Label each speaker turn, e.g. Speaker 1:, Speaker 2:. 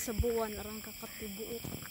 Speaker 1: sa buwan arang kakatibuok.